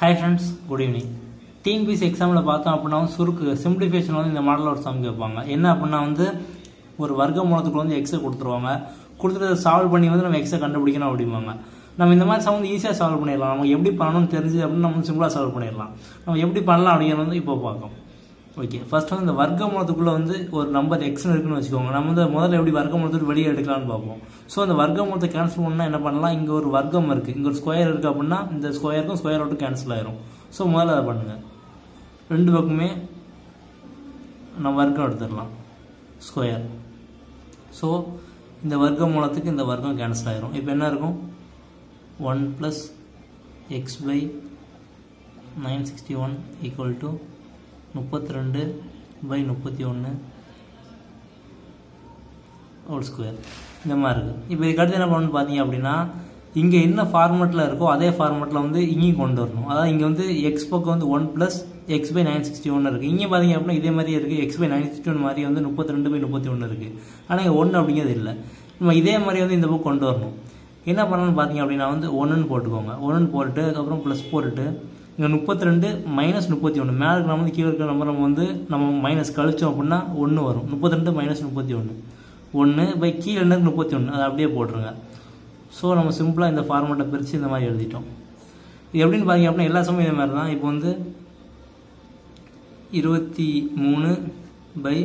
Hi friends good evening TNPSC எக்ஸாமில் பார்த்தோம் அப்படின்னா வந்து சுருக்கு சிம்பிளிஃபிகேஷன் வந்து இந்த மாடலில் ஒரு சம் கேட்பாங்க. என்ன அப்படின்னா வந்து ஒரு வர்க்க மூலத்துக்கு வந்து எக்ஸை கொடுத்துருவாங்க. கொடுத்துட்டு அதை சால்வ் பண்ணி வந்து நம்ம எக்ஸை கண்டுபிடிக்கணும் அப்படிம்பாங்க. நம்ம இந்த மாதிரி சம் வந்து ஈஸியாக சால்வ் பண்ணிடலாம். நம்ம எப்படி பண்ணணும்னு தெரிஞ்சு அப்படின்னு நம்ம சிம்பிளாக சால்வ் பண்ணிடலாம். நம்ம எப்படி பண்ணலாம் அப்படிங்கிறது வந்து இப்போ பார்க்கலாம் ஓகே ஃபர்ஸ்ட் வந்து இந்த வர்க்க மூலத்துக்குள்ளே வந்து ஒரு நம்பர் எக்ஸ்னு இருக்குன்னு வச்சுக்கோங்க. நம்ம வந்து முதல்ல எப்படி வர்க்க மூலத்துக்கு வெளியே எடுக்கலாம்னு பார்ப்போம். ஸோ அந்த வர்க்க மூலத்தை கேன்சல் பண்ணால் என்ன பண்ணலாம்? இங்கே ஒரு வர்க்கம் இருக்குது இங்கே ஒரு ஸ்கொயர் இருக்குது அப்படின்னா இந்த ஸ்கொயருக்கும் ஸ்கொயர் அவுட்டும் கேன்சல் ஆயிரும். ஸோ முதல்ல அதை பண்ணுங்கள் ரெண்டு பக்கமே நம்ம வர்க்கம் எடுத்துடலாம். ஸ்கொயர் ஸோ இந்த வர்க்க மூலத்துக்கு இந்த வர்க்கம் கேன்சல் ஆயிரும். இப்போ என்ன இருக்கும்? One plus X by nine sixty one equal to முப்பத்தி ரெண்டு பை முப்பத்தி ஒன்று ஹோல் ஸ்கொயர் இந்த மாதிரி இருக்குது இப்போ இதுக்கடுத்து என்ன பண்ணணும்னு பார்த்தீங்க அப்படின்னா இங்கே என்ன ஃபார்மெட்டில் இருக்கோ அதே ஃபார்மெட்டில் வந்து இங்கேயும் கொண்டு வரணும். அதாவது இங்கே வந்து எக்ஸ் பக்கம் வந்து one plus X by nine sixty ஒன்று இருக்குது இங்கே பார்த்தீங்க அப்படின்னா இதே மாதிரியே இருக்குது X by nine sixty one மாதிரி வந்து முப்பத்தி ரெண்டு பை முப்பத்தி ஒன்று இருக்குது ஆனால் இங்கே ஒன்று அப்படிங்கிறது இல்லை. நம்ம இதே மாதிரி வந்து இந்த புக் கொண்டு வரணும். என்ன பண்ணணும்னு பார்த்தீங்க அப்படின்னா வந்து ஒன்றுன்னு போட்டுக்கோங்க. ஒன்றுன்னு போட்டுட்டு அதுக்கப்புறம் ப்ளஸ் போட்டுட்டு இங்கே முப்பத்தி ரெண்டு மைனஸ் முப்பத்தி ஒன்று மேலே இருக்கிற வந்து கீழே இருக்கிற நம்பர் நம்ம வந்து நம்ம மைனஸ் கழிச்சோம் அப்படின்னா ஒன்று வரும். முப்பத்தி ரெண்டு மைனஸ் முப்பத்தி ஒன்று ஒன்று பை கீழே என்ன முப்பத்தி ஒன்று அதை அப்படியே போட்டுருங்க. ஸோ நம்ம சிம்பிளாக இந்த ஃபார்மெட்டை பிரித்து இந்த மாதிரி எழுதிட்டோம். இது எப்படின்னு பார்த்தீங்க அப்படின்னா எல்லா சமயம் இதே மாதிரி தான் இப்போ வந்து இருபத்தி மூணு பை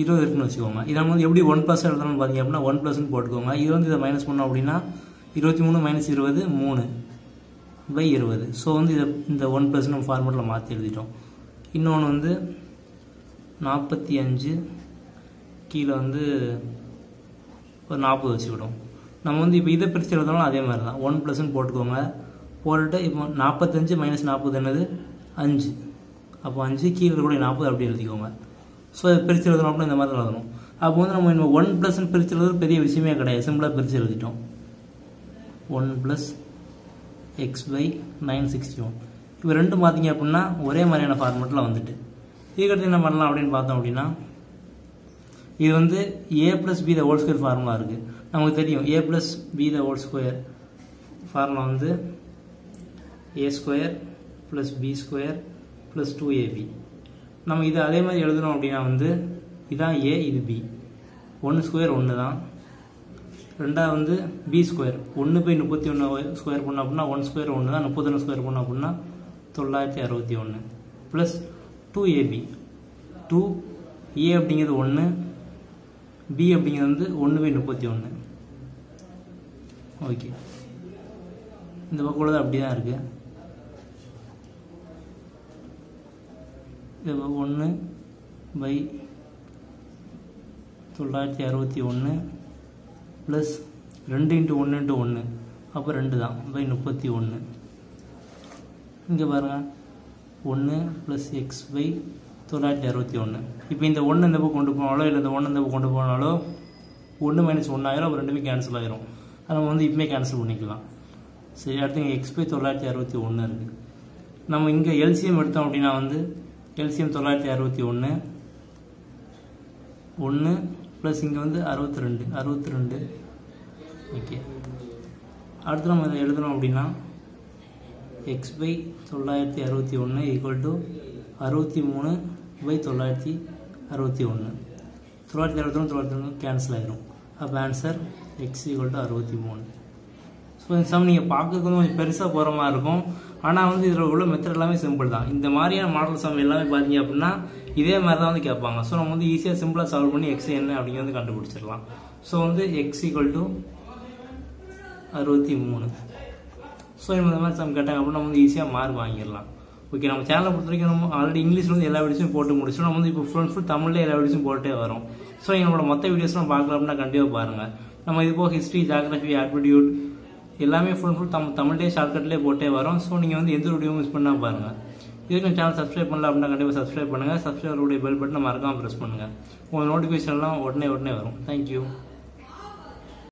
இருபது இருக்குன்னு வச்சுக்கோங்க. இதை நம்ம வந்து எப்படி ஒன் ப்ளஸ் எழுதணும்னு பார்த்தீங்க அப்படின்னா ஒன் ப்ளஸ்ன்னு போட்டுக்கோங்க. இது வந்து இதை மைனஸ் பண்ணோம் அப்படின்னா இருபத்தி மூணு மைனஸ் இருபது மூணு. பை இருபது. ஸோ வந்து இதை இந்த ஒன் ப்ளஸ் நம்ம ஃபார்மேட்டில் மாற்றி எழுதிட்டோம். இன்னொன்று வந்து நாற்பத்தி அஞ்சு கீழே வந்து ஒரு நாற்பது வச்சுக்கிட்டோம். நம்ம வந்து இப்போ இதை பிரித்து எழுதணும் அதே மாதிரி தான் ஒன் ப்ளஸ்ன்னு போட்டுக்கோங்க. போட்டுட்டு இப்போ நாற்பத்தஞ்சு மைனஸ் நாற்பது என்னது? அஞ்சு. அப்போ அஞ்சு கீழே கூட நாற்பது அப்படி எழுதிக்கோங்க. ஸோ இதை பிரித்து எழுதணும் அப்படின்னா இந்த மாதிரி எழுதணும். அப்போ வந்து நம்ம இன்னும் ஒன் ப்ளஸ்ன்னு பிரித்து எழுதுறது பெரிய விஷயமே கிடையாது. சிம்பிளாக பிரித்து எழுதிட்டோம். One plus X by nine sixty one இப்போ ரெண்டும் பார்த்தீங்க அப்படின்னா ஒரே மாதிரியான ஃபார்மெட்டில் வந்துட்டு. இதுக்கடுத்து என்ன பண்ணலாம் அப்படின்னு பார்த்தோம் அப்படின்னா இது வந்து A plus B the whole square formula இருக்குது நமக்கு தெரியும் A plus B the whole square formula வந்து A square plus B square plus two AB நம்ம இதை அதே மாதிரி எழுதணும் அப்படின்னா வந்து இதான் ஏ இது பி ஒன்று ஸ்கொயர் ஒன்று தான் ரெண்டாவது வந்து பி ஸ்கொயர் ஒன்று போய் முப்பத்தி ஒன்று ஸ்கொயர் பண்ணோம் அப்படின்னா ஒன் ஸ்கொயர் ஒன்று தான் முப்பத்தொன்று ஸ்கொயர் பண்ணோம் அப்படின்னா தொள்ளாயிரத்தி அறுபத்தி ஒன்று plus two AB two A அப்படிங்கிறது ஒன்று பி அப்படிங்கிறது வந்து ஒன்று பை முப்பத்தி ஒன்று ஓகே இந்த பக்கம் உள்ளது அப்படி தான் இருக்குது இது ஒன்று பை தொள்ளாயிரத்தி அறுபத்தி ஒன்று ப்ளஸ் ரெண்டு இன்ட்டு ஒன்று இன்ட்டு ஒன்று அப்போ ரெண்டு தான் பை முப்பத்தி ஒன்று இங்கே பாருங்கள் ஒன்று ப்ளஸ் எக்ஸ் பை தொள்ளாயிரத்தி அறுபத்தி ஒன்று இப்போ இந்த ஒன்று இந்த பக்கம் கொண்டு போனாலோ இல்லை இந்த ஒன்று இந்த பக்கம் கொண்டு போனாலோ ஒன்று மைனஸ் ஒன்றாயிரம் அப்போ ரெண்டுமே கேன்சல் ஆயிரும். அதை நம்ம வந்து இப்போமே கேன்சல் பண்ணிக்கலாம். சரி அடுத்து இங்கே எக்ஸ் பை தொள்ளாயிரத்தி அறுபத்தி ஒன்று இருக்குது நம்ம இங்கே எல்சிஎம் எடுத்தோம் அப்படின்னா வந்து எல்சிஎம் தொள்ளாயிரத்தி அறுபத்தி ஒன்று ஒன்று ப்ளஸ் இங்கே வந்து அறுபத்தி ரெண்டு அறுபத்தி ரெண்டு ஓகே அடுத்து நம்ம இதை எழுதணும் அப்படின்னா எக்ஸ் பை தொள்ளாயிரத்தி அறுபத்தி ஒன்று ஈக்குவல் டு அறுபத்தி மூணு பை தொள்ளாயிரத்தி அறுபத்தி ஒன்று தொள்ளாயிரத்தி அறுபத்தி ஒன்று தொள்ளாயிரத்தி ஒன்று கேன்சல் ஆயிரும். அப்போ ஆன்சர் எக்ஸ் ஈக்குவல் டு அறுபத்தி மூணு. சம் நீங்கள் பார்க்கறதுக்கு கொஞ்சம் பெருசாக போகிற மாதிரி இருக்கும். ஆனால் வந்து இதில் உள்ள மெத்தட் எல்லாமே சிம்பிள் தான். இந்த மாதிரியான மாடல் சம் எல்லாமே பார்த்தீங்க அப்படின்னா இதே மாதிரி தான் வந்து கேட்பாங்க. ஸோ நம்ம வந்து ஈஸியாக சிம்பிளாக சால்வ் பண்ணி எக்ஸ் என்ன அப்படிங்கிறது கண்டுபிடிச்சிடலாம். ஸோ வந்து எக்ஸ் ஈக்குவல் டு அறுபத்தி மூணு. ஸோ இந்த மாதிரி சம் கேட்டாங்க அப்படின்னா நம்ம வந்து ஈஸியாக மார்க் வாங்கிடலாம். ஓகே நம்ம சேனலை பொறுத்த வரைக்கும் நம்ம ஆல்ரெடி இங்கிலீஷில் வந்து எல்லா வீடியோஸும் போட்டு முடிச்சோம் நம்ம வந்து இப்போ ஃபுல் ஃபுல் தமிழ்லேயே எல்லா வீடியோஸும் போட்டே வரும். ஸோ என்னோட மொத்த வீடியோஸ்லாம் பார்க்கலாம் அப்படின்னா கண்டிப்பாக பாருங்கள் நம்ம இது போக ஹிஸ்ட்ரி ஜாகிரஃபி ஆட்டிடியூட் எல்லாமே ஃபுல் ஃபுல் தம் தமிழ்லேயே ஷார்ட்கட்லேயே போட்டே வரும். ஸோ நீங்கள் வந்து எந்த வீடியோ மிஸ் பண்ணால் பாருங்கள் இதுக்கு சேனல் சப்ஸ்கிரைப் பண்ணல அப்படின்னா கண்டிப்பாக சப்ஸ்கிரைப் பண்ணுங்கள் சப்ஸ்கிரைபருடைய பெல் பட்டனை மறக்காமல் ப்ரெஸ் பண்ணுங்கள் உங்கள் நோட்டிஃபிகேஷன்லாம் உடனே உடனே வரும். தேங்க்யூ